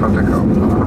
way to.